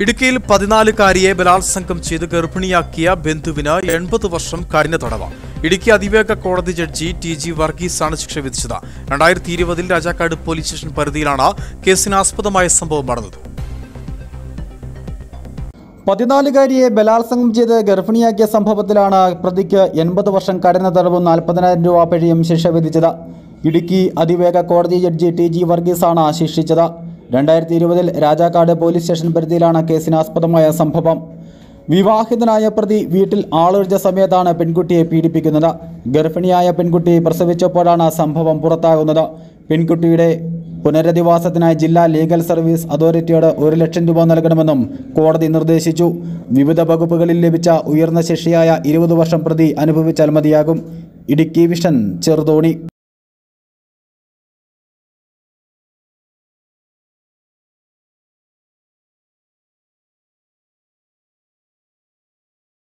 ഇടുക്കിയിൽ പതിനാലുകാരിയെ ബലാത്സംഗം ചെയ്ത് ഗർഭിണിയാക്കിയ ബന്ധുവിന് എൺപത് വർഷം കഠിന തടവ്. ഇടുക്കി അതിവേഗ കോടതി ജഡ്ജി ടി ജി വർഗീസാണ് ശിക്ഷ വിധിച്ചത്. രണ്ടായിരത്തി ഇരുപതിൽ രാജാക്കാട് പോലീസ് സ്റ്റേഷൻ പരിധിയിലാണ് കേസിനാസ്പദമായ സംഭവം നടന്നത്. പതിനാലുകാരിയെ ബലാത്സംഗം ചെയ്ത് ഗർഭിണിയാക്കിയ സംഭവത്തിലാണ് പ്രതിക്ക് എൺപത് വർഷം കഠിന തടവും നാൽപ്പതിനായിരം രൂപ പിഴയും ശിക്ഷ വിധിച്ചത്. ഇടുക്കി അതിവേഗ കോടതി ജഡ്ജി ടി ജി വർഗീസാണ് ശിക്ഷിച്ചത്. രണ്ടായിരത്തി ഇരുപതിൽ രാജാക്കാട് പോലീസ് സ്റ്റേഷൻ പരിധിയിലാണ് കേസിനാസ്പദമായ സംഭവം. വിവാഹിതനായ പ്രതി വീട്ടിൽ ആളൊഴിച്ച സമയത്താണ് പെൺകുട്ടിയെ പീഡിപ്പിക്കുന്നത്. ഗർഭിണിയായ പെൺകുട്ടി പ്രസവിച്ചപ്പോഴാണ് സംഭവം പുറത്താകുന്നത്. പെൺകുട്ടിയുടെ പുനരധിവാസത്തിനായി ജില്ലാ ലീഗൽ സർവീസ് അതോറിറ്റിയോട് ഒരു ലക്ഷം രൂപ നൽകണമെന്നും കോടതി നിർദ്ദേശിച്ചു. വിവിധ വകുപ്പുകളിൽ ലഭിച്ച ഉയർന്ന ശിക്ഷയായ ഇരുപത് വർഷം പ്രതി അനുഭവിച്ചാൽ മതിയാകും. ഇടുക്കി വിഷൻ ചെറുതോണി.